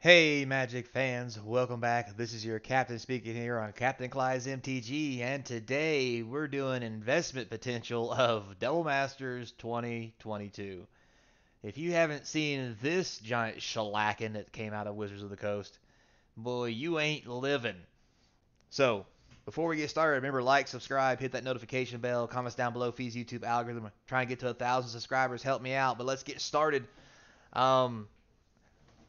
Hey, Magic fans, welcome back. This is your captain speaking here on Captain Clyde's MTG, and today we're doing investment potential of Double Masters 2022. If you haven't seen this giant shellacking that came out of Wizards of the Coast, boy, you ain't living. So, before we get started, remember like, subscribe, hit that notification bell, comments down below, feeds YouTube algorithm. Trying to get to a thousand subscribers, help me out. But let's get started. Um,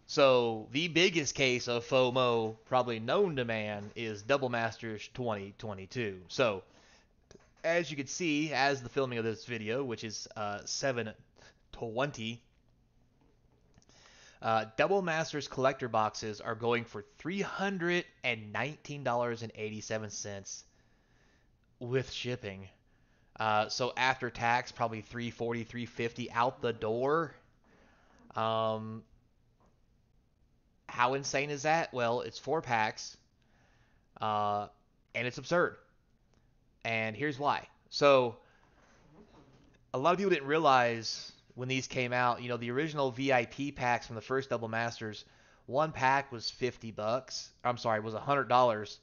so the biggest case of FOMO probably known to man is Double Masters 2022. So as you can see, as the filming of this video, which is uh, 720, uh, Double Masters collector boxes are going for $319.87 with shipping. Uh, so after tax, probably 340, 350 out the door. Um, how insane is that? Well, it's four packs, uh, and it's absurd. And here's why. So, a lot of people didn't realize when these came out. You know, the original VIP packs from the first Double Masters, one pack was 50 bucks. I'm sorry, was $100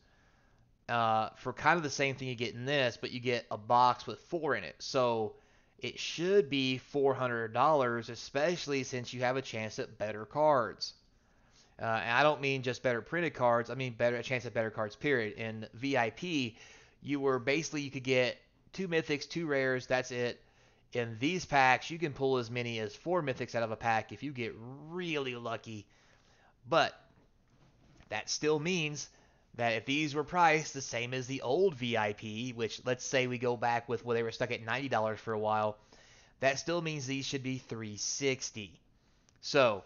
uh, for kind of the same thing you get in this, but you get a box with four in it. So it should be $400, especially since you have a chance at better cards. Uh, and I don't mean just better printed cards. I mean better a chance at better cards. Period. In VIP, you were basically you could get two mythics, two rares. That's it. In these packs, you can pull as many as four mythics out of a pack if you get really lucky. But that still means that if these were priced the same as the old VIP, which let's say we go back with where they were stuck at $90 for a while, that still means these should be 360. So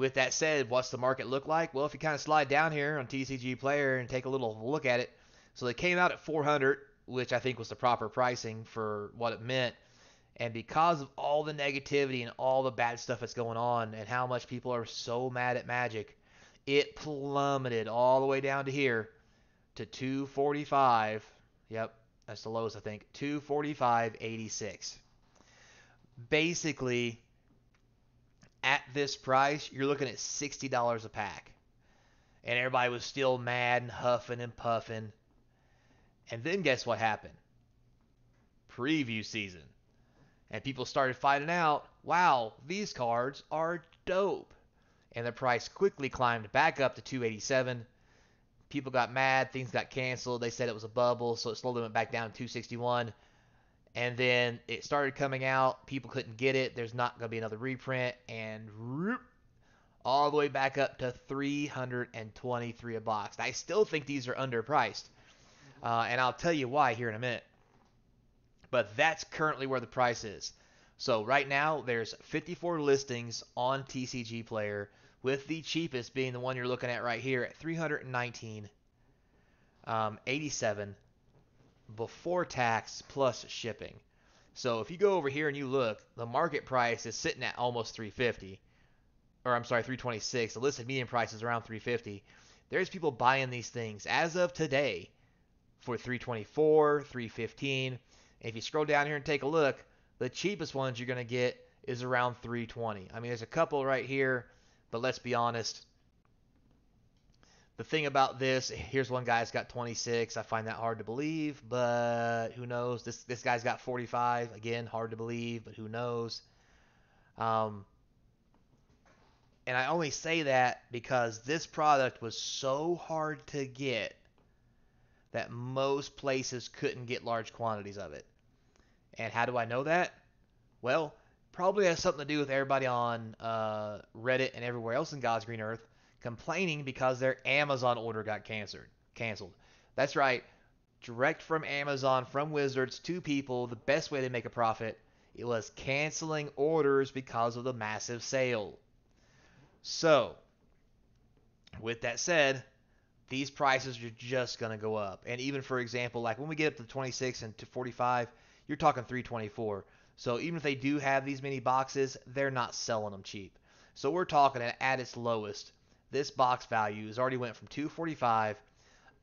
with that said, what's the market look like? Well, if you kind of slide down here on TCG Player and take a little look at it, so they came out at 400, which I think was the proper pricing for what it meant. And because of all the negativity and all the bad stuff that's going on, and how much people are so mad at Magic, it plummeted all the way down to here to 245. Yep, that's the lowest I think. 245.86. Basically, at this price, you're looking at $60 a pack. And everybody was still mad and huffing and puffing. And then guess what happened? Preview season. And people started finding out, wow, these cards are dope. And the price quickly climbed back up to 287. People got mad, things got canceled. They said it was a bubble, so it slowly went back down to 261 and then it started coming out. People couldn't get it. There's not going to be another reprint, and all the way back up to 323 a box. I still think these are underpriced, uh, and I'll tell you why here in a minute. But that's currently where the price is. So right now there's 54 listings on TCG Player, with the cheapest being the one you're looking at right here at 319, um, 87 before tax plus shipping. So if you go over here and you look, the market price is sitting at almost 350 or I'm sorry, 326. The listed median price is around 350. There's people buying these things as of today for 324, 315. And if you scroll down here and take a look, the cheapest ones you're going to get is around 320. I mean, there's a couple right here, but let's be honest, the thing about this, here's one guy's got 26. I find that hard to believe, but who knows? This this guy's got 45. Again, hard to believe, but who knows? Um, and I only say that because this product was so hard to get that most places couldn't get large quantities of it. And how do I know that? Well, probably has something to do with everybody on uh, Reddit and everywhere else in God's green earth complaining because their Amazon order got canceled. Canceled. That's right. Direct from Amazon from Wizards to people, the best way to make a profit it was canceling orders because of the massive sale. So, with that said, these prices are just going to go up. And even for example, like when we get up to 26 and to 45, you're talking 324. So even if they do have these many boxes, they're not selling them cheap. So we're talking at, at its lowest, this box value has already went from 245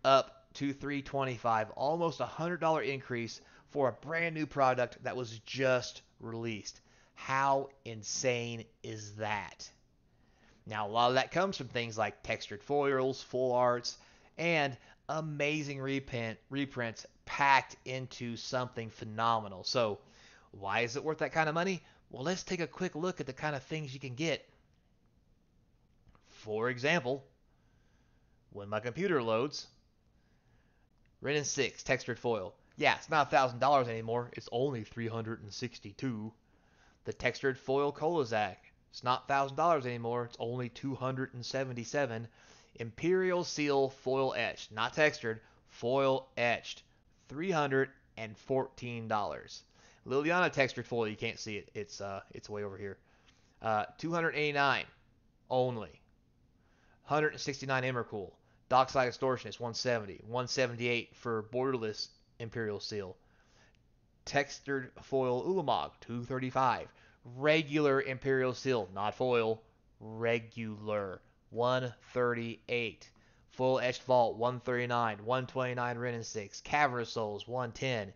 up to 325, almost a $100 increase for a brand new product that was just released. How insane is that? Now, a lot of that comes from things like textured foils, full arts, and amazing reprint, reprints packed into something phenomenal. So, why is it worth that kind of money? Well, let's take a quick look at the kind of things you can get. For example, when my computer loads, Wrenn 6 textured foil. Yeah, it's not $1,000 anymore. It's only 362 The textured foil Kozilek. It's not $1,000 anymore. It's only 277 Imperial Seal foil etched, not textured, foil etched. $314. Liliana textured foil, you can't see it. It's uh it's way over here. Uh 289 only. 169 Emrakul. Dockside Extortionist 170. 178 for borderless Imperial Seal. Textured foil Ulamog 235. Regular Imperial Seal, not foil, regular 138. Full Etched Vault 139. 129 Wrenn and Six. Cavernous Souls 110.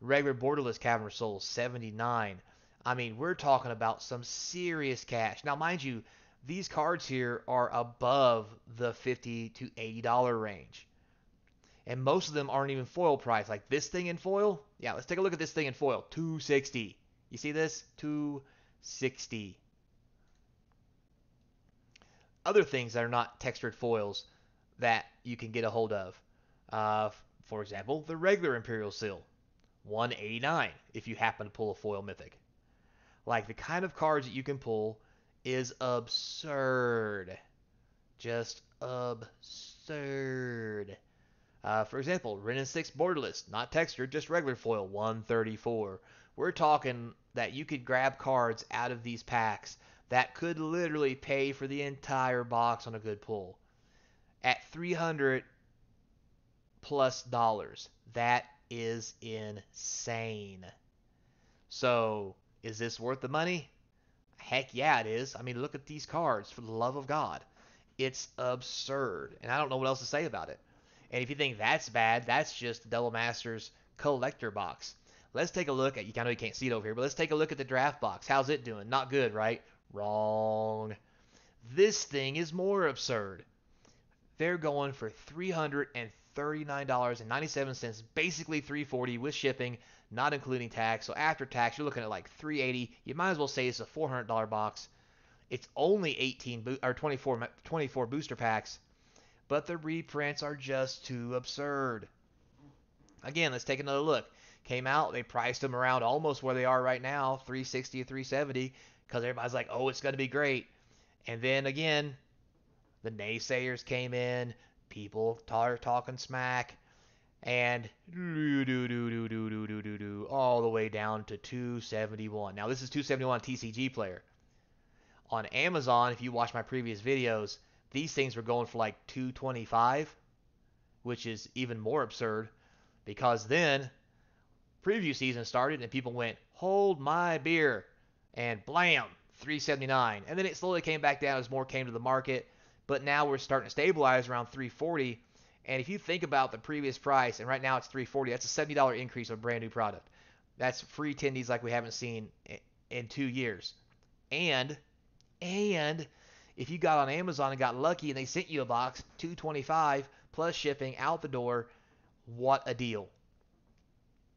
Regular Borderless Cavern of Souls 79. I mean, we're talking about some serious cash. Now, mind you, these cards here are above the 50 to 80 dollar range. And most of them aren't even foil price. Like this thing in foil, yeah, let's take a look at this thing in foil. 260. You see this? 260. Other things that are not textured foils that you can get a hold of. Uh, for example, the regular Imperial Seal, 189 if you happen to pull a foil mythic. Like the kind of cards that you can pull is absurd. Just absurd. Uh, for example, Wrenn and Six borderless, not textured, just regular foil, 134. We're talking that you could grab cards out of these packs that could literally pay for the entire box on a good pull. At 300 plus dollars. That is insane. So, is this worth the money? Heck yeah, it is. I mean, look at these cards, for the love of God. It's absurd. And I don't know what else to say about it. And if you think that's bad, that's just the Double Masters collector box. Let's take a look at, you kind of can't see it over here, but let's take a look at the draft box. How's it doing? Not good, right? Wrong. This thing is more absurd. They're going for $339.97, basically 340 with shipping not including tax. So after tax, you're looking at like 380. You might as well say it's a $400 box. It's only 18 bo- or 24 24 booster packs, but the reprints are just too absurd. Again, let's take another look. Came out, they priced them around almost where they are right now, 360 to 370, because everybody's like, "Oh, it's going to be great." And then again, the naysayers came in, people are talking smack and all the way down to 271. Now this is 271 TCG player. On Amazon, if you watch my previous videos, these things were going for like 225, which is even more absurd because then preview season started and people went, "Hold my beer." And blam, 379. And then it slowly came back down as more came to the market, but now we're starting to stabilize around 340 and if you think about the previous price, and right now it's 340, that's a $70 increase on a brand new product. That's free tendies like we haven't seen in two years. And, and if you got on Amazon and got lucky and they sent you a box, 225 plus shipping out the door, what a deal.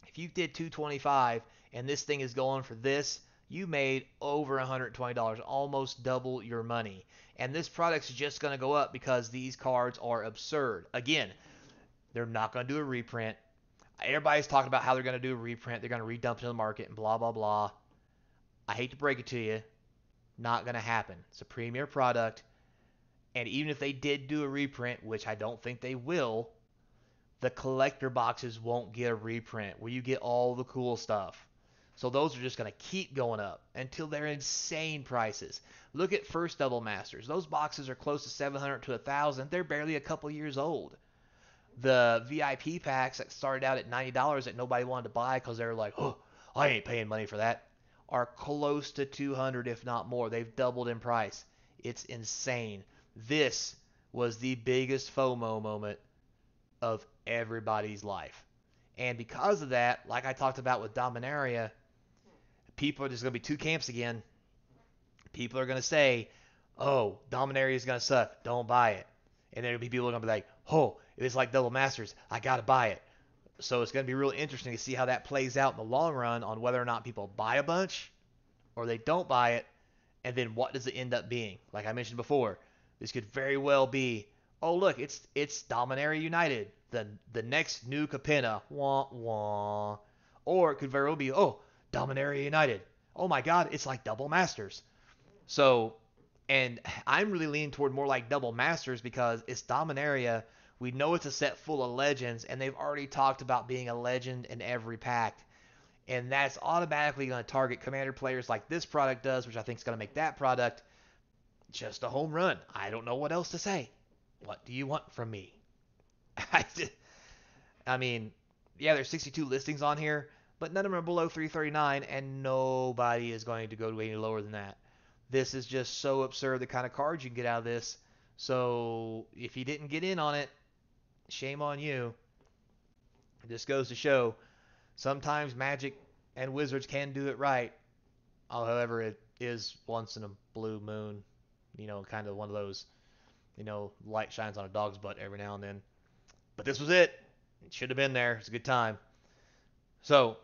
If you did 225 and this thing is going for this, you made over $120, almost double your money. And this product's just going to go up because these cards are absurd. Again, they're not going to do a reprint. Everybody's talking about how they're going to do a reprint. They're going to redump it in the market and blah, blah, blah. I hate to break it to you. Not going to happen. It's a premier product. And even if they did do a reprint, which I don't think they will, the collector boxes won't get a reprint where you get all the cool stuff. So those are just going to keep going up until they're insane prices. Look at first double masters. Those boxes are close to 700 to 1000. They're barely a couple years old. The VIP packs that started out at $90 that nobody wanted to buy because they're like, "Oh, I ain't paying money for that." are close to 200 if not more. They've doubled in price. It's insane. This was the biggest FOMO moment of everybody's life. And because of that, like I talked about with Dominaria, people just going to be two camps again. People are going to say, oh, Dominaria is gonna suck, don't buy it. And there'll be people gonna be like, oh, it's like Double Masters, I gotta buy it. So it's gonna be really interesting to see how that plays out in the long run on whether or not people buy a bunch or they don't buy it, and then what does it end up being? Like I mentioned before, this could very well be, oh look, it's it's Dominaria United, the the next new Capenna, wah wah. Or it could very well be, oh, Dominaria United. Oh my God, it's like Double Masters. So, and I'm really leaning toward more like Double Masters because it's Dominaria. We know it's a set full of legends, and they've already talked about being a legend in every pack. And that's automatically going to target commander players like this product does, which I think is going to make that product just a home run. I don't know what else to say. What do you want from me? I mean, yeah, there's 62 listings on here, but none of them are below 339, and nobody is going to go to any lower than that. This is just so absurd the kind of cards you can get out of this. So if you didn't get in on it, shame on you. This goes to show sometimes Magic and Wizards can do it right. However, it is once in a blue moon, you know, kind of one of those, you know, light shines on a dog's butt every now and then. But this was it. It should have been there. It's a good time. So,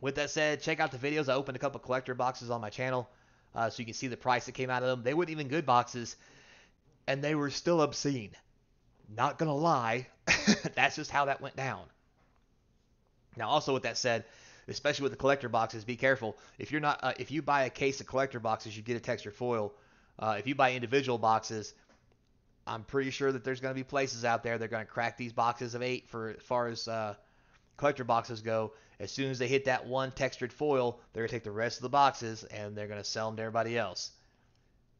with that said, check out the videos. I opened a couple collector boxes on my channel uh, so you can see the price that came out of them. They weren't even good boxes, and they were still obscene. Not gonna lie, that's just how that went down. Now, also with that said, especially with the collector boxes, be careful. If you're not, uh, if you buy a case of collector boxes, you get a textured foil. Uh, if you buy individual boxes, I'm pretty sure that there's going to be places out there that are going to crack these boxes of eight for as far as uh, collector boxes go. As soon as they hit that one textured foil, they're going to take the rest of the boxes and they're going to sell them to everybody else.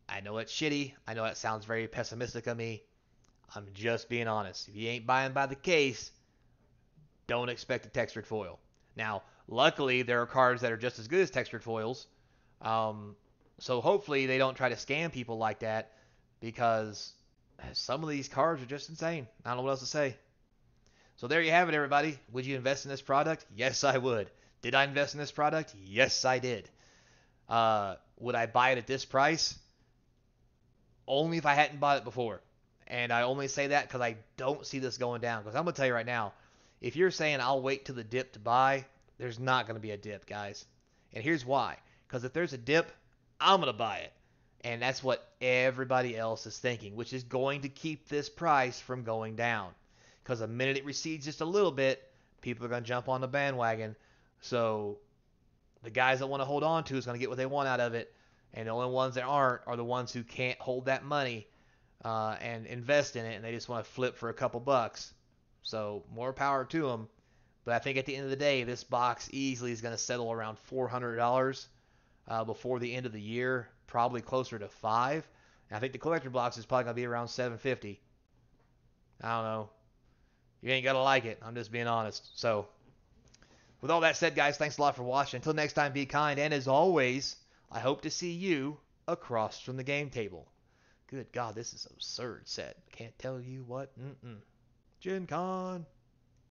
I know it's shitty. I know that sounds very pessimistic of me. I'm just being honest. If you ain't buying by the case, don't expect a textured foil. Now, luckily, there are cards that are just as good as textured foils. Um, so hopefully they don't try to scam people like that because some of these cards are just insane. I don't know what else to say. So there you have it, everybody. Would you invest in this product? Yes, I would. Did I invest in this product? Yes, I did. Uh, would I buy it at this price? Only if I hadn't bought it before. And I only say that because I don't see this going down. Because I'm going to tell you right now, if you're saying I'll wait till the dip to buy, there's not going to be a dip, guys. And here's why. Because if there's a dip, I'm going to buy it. And that's what everybody else is thinking, which is going to keep this price from going down because the minute it recedes just a little bit, people are going to jump on the bandwagon. So the guys that want to hold on to is going to get what they want out of it, and the only ones that aren't are the ones who can't hold that money uh, and invest in it, and they just want to flip for a couple bucks. So more power to them. But I think at the end of the day, this box easily is going to settle around $400 uh, before the end of the year, probably closer to five. And I think the collector box is probably going to be around 750. I don't know. You ain't gonna like it. I'm just being honest. So, with all that said, guys, thanks a lot for watching. Until next time, be kind. And as always, I hope to see you across from the game table. Good God, this is absurd set. Can't tell you what. Mm-mm. Gen Con.